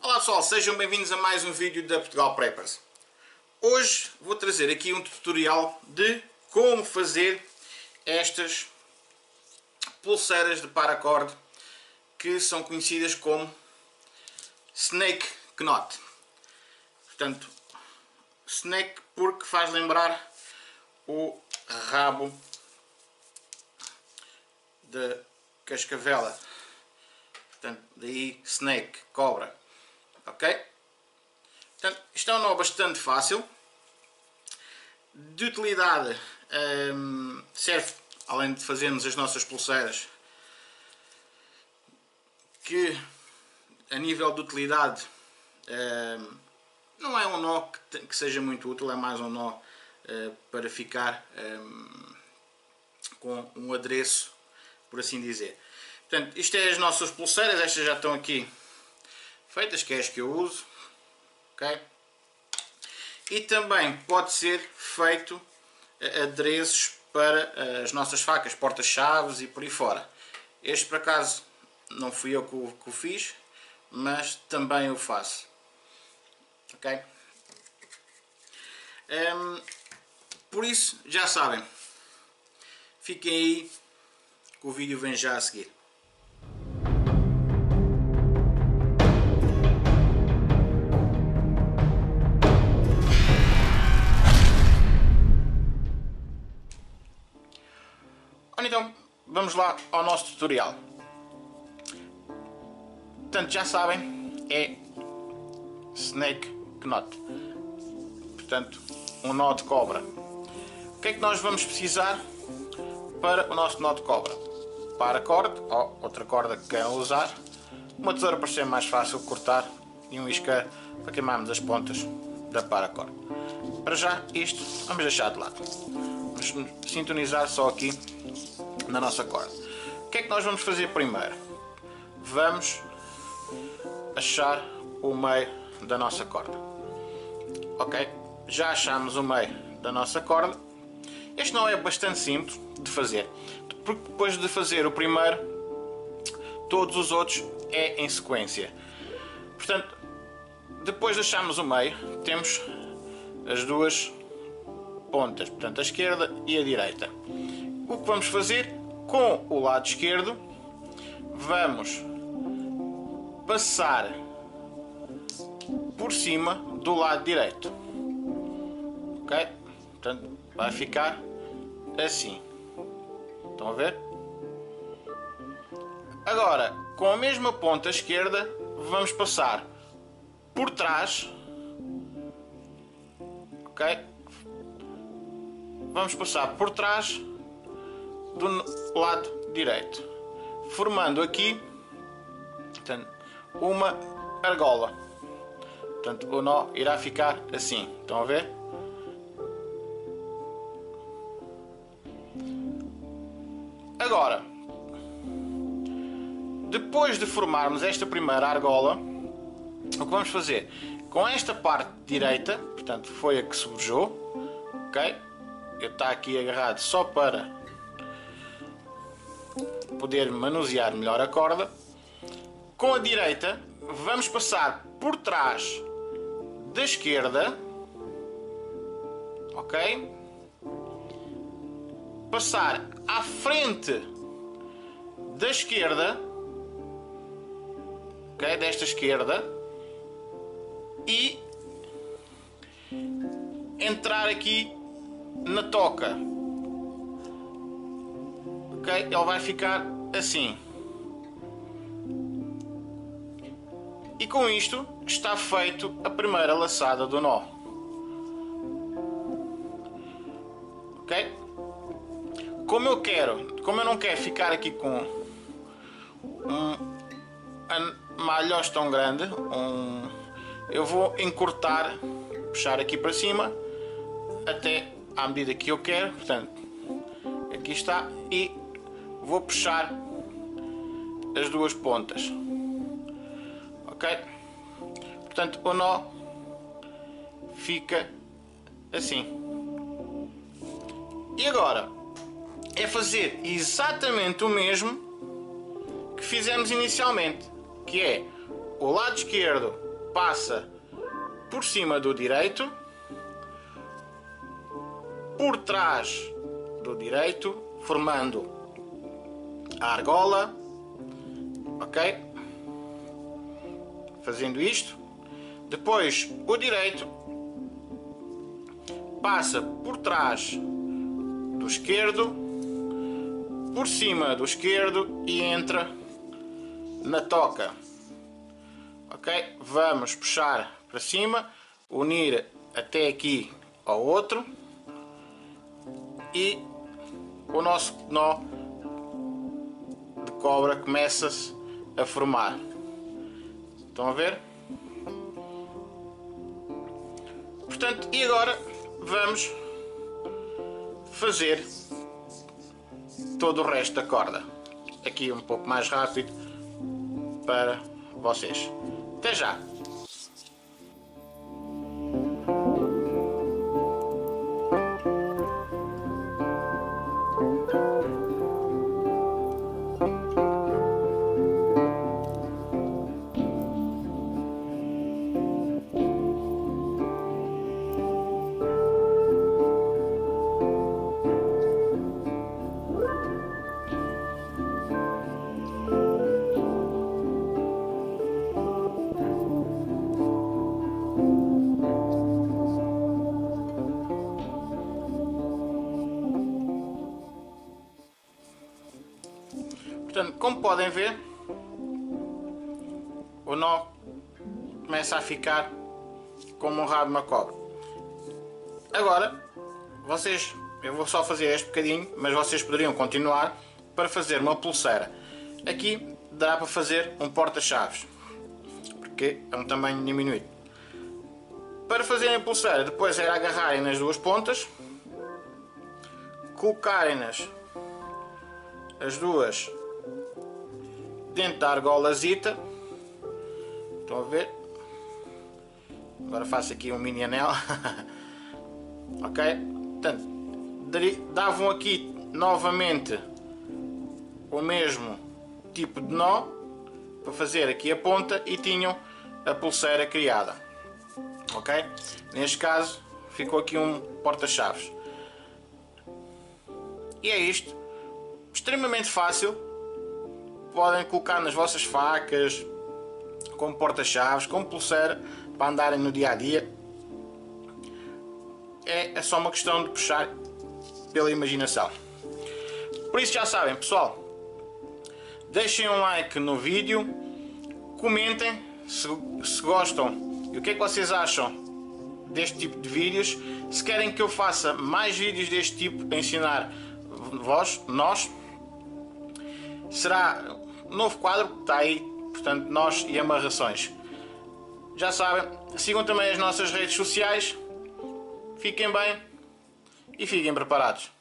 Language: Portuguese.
Olá pessoal, sejam bem-vindos a mais um vídeo da Portugal Preppers. Hoje vou trazer aqui um tutorial de como fazer estas pulseiras de paracord que são conhecidas como Snake Knot. Portanto, Snake porque faz lembrar o rabo da cascavela. Portanto, daí Snake, cobra. Ok? Portanto, isto é um nó bastante fácil. De utilidade, um, serve, além de fazermos as nossas pulseiras, que a nível de utilidade um, não é um nó que, que, seja muito útil, é mais um nó uh, para ficar um, com um adereço, por assim dizer. Portanto, isto é as nossas pulseiras, estas já estão aqui feitas, que é as que eu uso. ok? E também pode ser feito eh, adereços para eh, as nossas facas, portas-chaves e por aí fora. Este por acaso não fui eu que o, que o fiz, mas também o faço. Ok? Um, ehm, por isso, já sabem. Fiquem aí que o vídeo vem já a seguir. Então vamos lá ao nosso tutorial. Portanto, já sabem, é Snake Knot. Portanto, um nó de cobra. O que é que nós vamos precisar para o nosso nó de cobra? Paracord, ou outra corda que queiram usar, uma tesoura para ser mais fácil de cortar e um isqueiro para queimarmos as pontas da paracord. Para já, isto vamos deixar de lado. Vamos sintonizar só aqui na nossa corda. O que é que nós vamos fazer primeiro? Vamos achar o meio da nossa corda. Ok? Já achamos o meio da nossa corda. Este não é bastante simples de fazer. Porque depois de fazer o primeiro, todos os outros é em sequência. Portanto, depois de acharmos o meio, temos as duas pontas, portanto a esquerda e a direita. O que vamos fazer com o lado esquerdo, vamos passar por cima do lado direito. Ok? Portanto, vai ficar assim. Estão a ver? Agora, com a mesma ponta esquerda, vamos passar por trás. Ok? Vamos passar por trás do lado direito, formando aqui portanto, uma argola. Portanto, o nó irá ficar assim. Estão a ver? Agora, depois de formarmos esta primeira argola, o que vamos fazer? Com esta parte direita, portanto foi a que sobrejou, ok? Eu está aqui agarrado só para poder manusear melhor a corda. Com a direita, vamos passar por trás da esquerda, ok? Passar à frente da esquerda, ok? Desta esquerda e entrar aqui na toca Ele vai ficar assim. E com isto está feito a primeira laçada do nó. Ok? Como eu quero, como eu não quero ficar aqui com um malhos tão grande, um, eu vou encurtar, puxar aqui para cima até à medida que eu quero, portanto, aqui está e vou puxar as duas pontas. Ok? Portanto o nó fica assim. E agora é fazer exatamente o mesmo que fizemos inicialmente que é o lado esquerdo passa por cima do direito, por trás do direito, formando a argola, ok? Fazendo isto, depois o direito passa por trás do esquerdo, por cima do esquerdo e entra na toca. Ok? Vamos puxar para cima, unir até aqui ao outro e o nosso nó cobra começa-se a formar. Estão a ver? Portanto, e agora vamos fazer todo o resto da corda. Aqui um pouco mais rápido para vocês. Até já! Podem ver, o nó começa a ficar como um rabo de uma cobra. Agora, vocês, eu vou só fazer este bocadinho, mas vocês poderiam continuar para fazer uma pulseira. Aqui dá para fazer um porta-chaves, porque é um tamanho diminuído. Para fazerem a pulseira, depois era agarrarem nas duas pontas, colocarem-nas as duas dentro da argolazita. Estão a ver? Agora faço aqui um mini anel. ok? Portanto, davam aqui novamente o mesmo tipo de nó para fazer aqui a ponta e tinham a pulseira criada. Ok? Neste caso ficou aqui um porta-chaves. E é isto. Extremamente fácil podem colocar nas vossas facas, como porta-chaves, como pulseira, para andarem no dia a dia. É, é só uma questão de puxar pela imaginação. Por isso já sabem, pessoal, deixem um like no vídeo, comentem se, se gostam e o que é que vocês acham deste tipo de vídeos. Se querem que eu faça mais vídeos deste tipo ensinar vós, nós, será um novo quadro que está aí, portanto, nós e amarrações. Já sabem, sigam também as nossas redes sociais, fiquem bem e fiquem preparados.